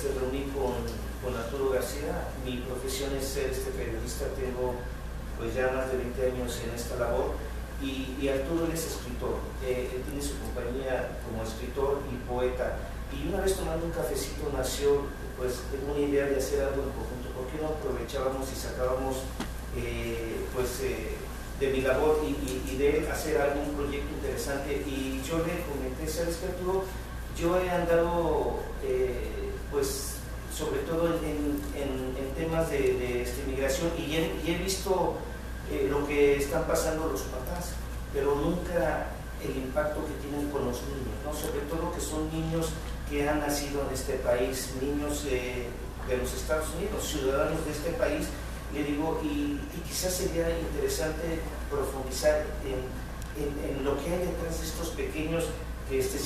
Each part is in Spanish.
este, reuní con, con, Arturo García. Mi profesión es ser este periodista, tengo pues ya más de 20 años en esta labor y, y Arturo es escritor, eh, él tiene su compañía como escritor y poeta. Y una vez tomando un cafecito nació pues una idea de hacer algo en conjunto. ¿Por qué no aprovechábamos y sacábamos eh, pues eh, de mi labor y, y, de hacer algún proyecto interesante? Y yo le comenté, ¿sabes qué Arturo? Yo he andado pues sobre todo en, en, temas de, de este, migración y he, visto eh, lo que están pasando los papás, pero nunca el impacto que tienen con los niños, ¿no? sobre todo que son niños que han nacido en este país, niños eh, de los Estados Unidos, ciudadanos de este país, le digo, y, quizás sería interesante profundizar en, en, lo que hay detrás de estos pequeños que, este,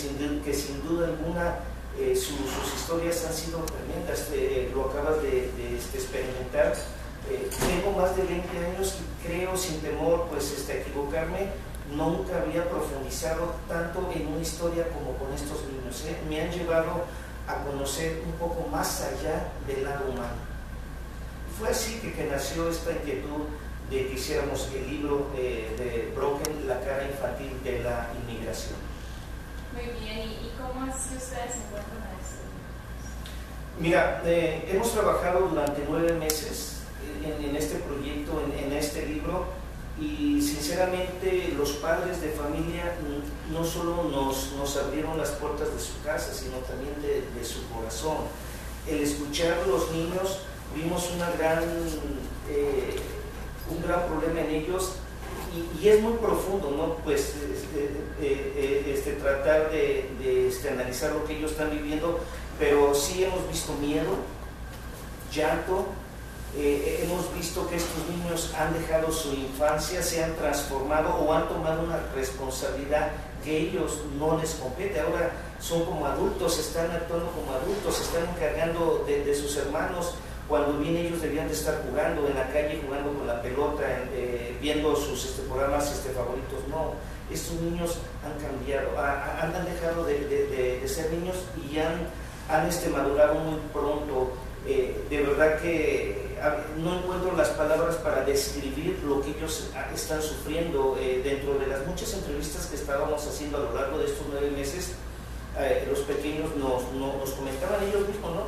que sin duda alguna eh, sus, historias han sido tremendas, eh, lo acabas de, este, experimentar eh, tengo más de 20 años y creo sin temor pues este, equivocarme, nunca había profundizado tanto en una historia como con estos niños. ¿eh? Me han llevado a conocer un poco más allá del lado humano. Fue así que, nació esta inquietud de que hiciéramos el libro de Broken, la cara infantil de la inmigración. Muy bien, ¿y, cómo así ustedes encuentran a esto? Mira, eh, hemos trabajado durante nueve meses en, este proyecto, en, este libro, y sinceramente los padres de familia no solo nos, nos abrieron las puertas de su casa, sino también de, de su corazón. El escuchar a los niños, vimos una gran, eh, un gran problema en ellos y, es muy profundo, ¿no? Pues este, eh, este, tratar de, de este, analizar lo que ellos están viviendo, pero sí hemos visto miedo, llanto, eh, hemos visto que estos niños han dejado su infancia, se han transformado o han tomado una responsabilidad que ellos no les compete. Ahora son como adultos, están actuando como adultos, están encargando de, de sus hermanos cuando bien ellos debían de estar jugando en la calle, jugando con la pelota, eh, viendo sus este, programas este, favoritos. No, estos niños han cambiado, han, dejado de, ser niños y han, han este, madurado muy pronto. Eh, de verdad que no encuentro las palabras para describir lo que ellos están sufriendo. Eh, dentro de las muchas entrevistas que estábamos haciendo a lo largo de estos nueve meses, eh, los pequeños nos, nos, nos, comentaban ellos mismos, ¿no?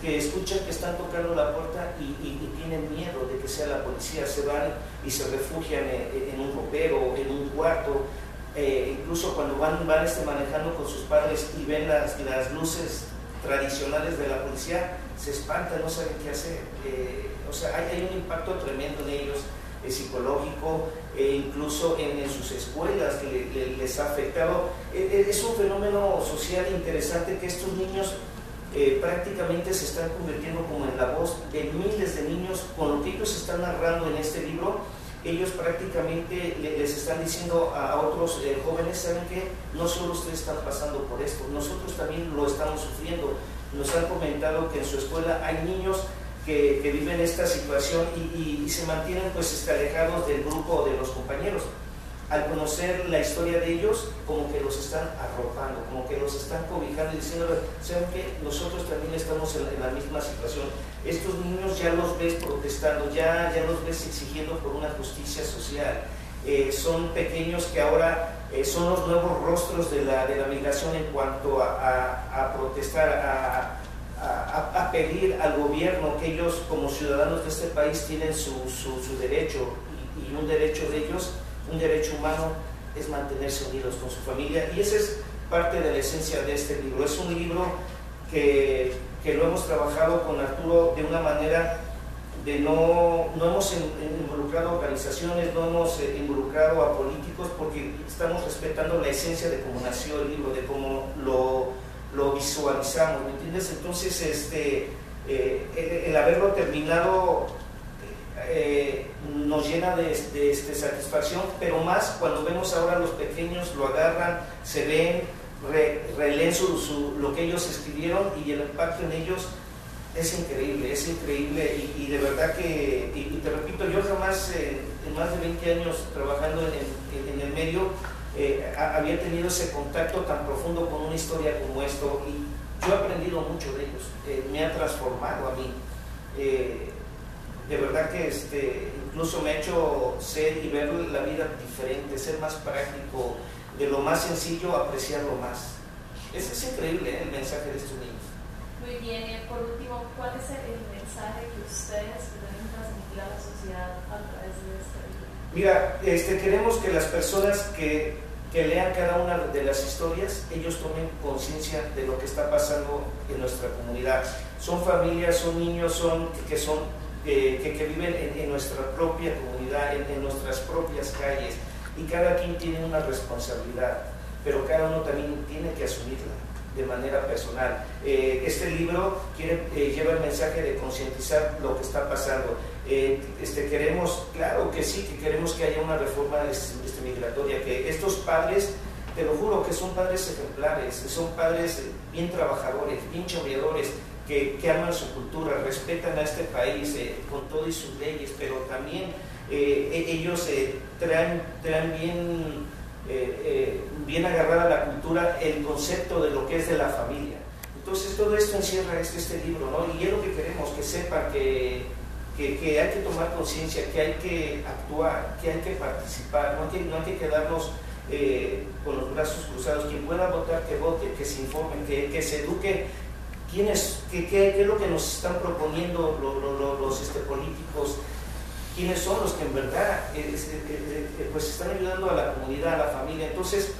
Que, escuchan que están tocando la puerta y, tienen miedo de que sea la policía, se van y se refugian en, un ropero, en un cuarto. Eh, incluso cuando van, van este, manejando con sus padres y ven las, las luces tradicionales de la policía, se espantan, no saben qué hacer. Eh, o sea, hay, hay, un impacto tremendo en ellos, eh, psicológico, e incluso en, sus escuelas que le, le, les ha afectado. Es un fenómeno social interesante que estos niños eh, prácticamente se están convirtiendo como en la voz de miles de niños con lo que ellos están narrando en este libro ellos prácticamente les están diciendo a otros eh, jóvenes, ¿saben qué? No solo ustedes están pasando por esto, nosotros también lo estamos sufriendo. Nos han comentado que en su escuela hay niños que, que viven esta situación y, se mantienen pues alejados del grupo de los compañeros al conocer la historia de ellos, como que los están arropando, como que los están cobijando y diciendo, ¿saben que Nosotros también estamos en la, en la, misma situación. Estos niños ya los ves protestando, ya, ya los ves exigiendo por una justicia social. Eh, son pequeños que ahora eh, son los nuevos rostros de la, de la migración en cuanto a, protestar, a, a, pedir al gobierno que ellos como ciudadanos de este país tienen su, su, derecho y un derecho de ellos un derecho humano es mantenerse unidos con su familia y esa es parte de la esencia de este libro. Es un libro que, que lo hemos trabajado con Arturo de una manera de no, no hemos involucrado a organizaciones, no hemos eh, involucrado a políticos porque estamos respetando la esencia de cómo nació el libro, de cómo lo, lo visualizamos, ¿me entiendes? Entonces, este, eh, el, haberlo terminado eh, nos llena de, de, de, satisfacción, pero más cuando vemos ahora a los pequeños lo agarran, se ven, re, releen su, lo que ellos escribieron y el impacto en ellos es increíble, es increíble y, de verdad que, y, y, te repito, yo jamás eh, en más de 20 años trabajando en, en, en el medio eh, había tenido ese contacto tan profundo con una historia como esto y, yo he aprendido mucho de ellos, eh, me ha transformado a mí. De verdad que este, incluso me ha hecho ser y ver la vida diferente, ser más práctico, de lo más sencillo apreciarlo más. Ese es increíble ¿eh? el mensaje de estos niños. Muy bien, y por último, ¿cuál es el mensaje que ustedes pueden transmitir a la sociedad a través de este libro? Mira, este, queremos que las personas que, que lean cada una de las historias, ellos tomen conciencia de lo que está pasando en nuestra comunidad. Son familias, son niños, son que son que, que, viven en, en, nuestra propia comunidad, en, en, nuestras propias calles, y cada quien tiene una responsabilidad, pero cada uno también tiene que asumirla de manera personal. Eh, este libro quiere, eh, lleva el mensaje de concientizar lo que está pasando. Eh, este, queremos, claro que sí, que queremos que haya una reforma este, este, migratoria, que estos padres, te lo juro, que son padres ejemplares, son padres bien trabajadores, bien chambeadores, que, que, aman su cultura, respetan a este país eh, con todas sus leyes, pero también eh, ellos eh, traen, traen bien, bien agarrada la cultura el concepto de lo que es de la familia. Entonces todo esto encierra este, este libro, ¿no? Y es lo que queremos, que sepan que, que, que hay que tomar conciencia, que hay que actuar, que hay que participar, no hay que, no hay que quedarnos con los brazos cruzados. Quien pueda votar, que vote, que se informe, que, que se eduque ¿Quién es, qué, qué, es lo que nos están proponiendo los, los, los este, políticos? ¿Quiénes son los que en verdad eh, eh, eh, pues están ayudando a la comunidad, a la familia? Entonces,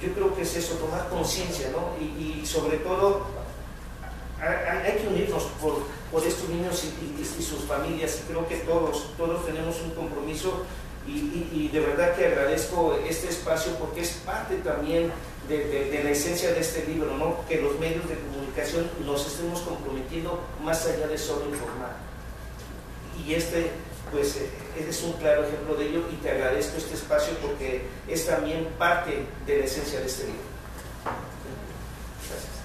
yo creo que es eso, tomar conciencia, ¿no? Y, sobre todo, hay, que unirnos por, por estos niños y, y, sus familias, y creo que todos, todos tenemos un compromiso y, de verdad que agradezco este espacio porque es parte también de, la esencia de este libro, ¿no? Que los medios de comunicación nos estemos comprometiendo más allá de solo informar. Y este, pues, es un claro ejemplo de ello y te agradezco este espacio porque es también parte de la esencia de este libro. Gracias.